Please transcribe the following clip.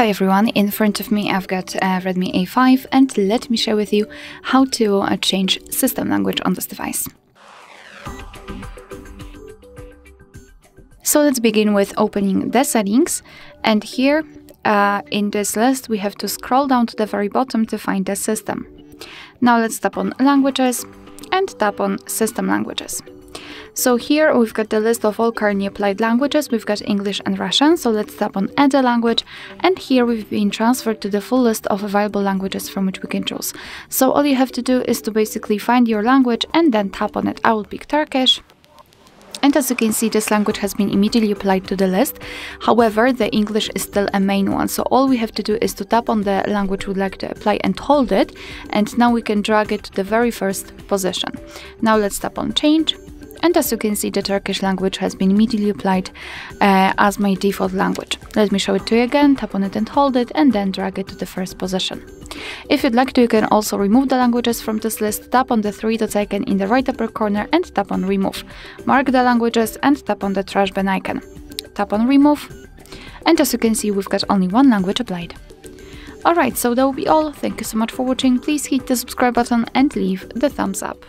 Hi everyone, in front of me I've got uh, Redmi A5 and let me share with you how to uh, change system language on this device. So let's begin with opening the settings and here uh, in this list we have to scroll down to the very bottom to find the system. Now let's tap on languages and tap on system languages. So here we've got the list of all currently applied languages. We've got English and Russian. So let's tap on add a language. And here we've been transferred to the full list of available languages from which we can choose. So all you have to do is to basically find your language and then tap on it. I will pick Turkish. And as you can see, this language has been immediately applied to the list. However, the English is still a main one. So all we have to do is to tap on the language we'd like to apply and hold it. And now we can drag it to the very first position. Now let's tap on change and as you can see, the Turkish language has been immediately applied uh, as my default language. Let me show it to you again, tap on it and hold it, and then drag it to the first position. If you'd like to, you can also remove the languages from this list, tap on the three dots icon in the right upper corner and tap on remove. Mark the languages and tap on the trash bin icon. Tap on remove, and as you can see, we've got only one language applied. Alright, so that will be all. Thank you so much for watching. Please hit the subscribe button and leave the thumbs up.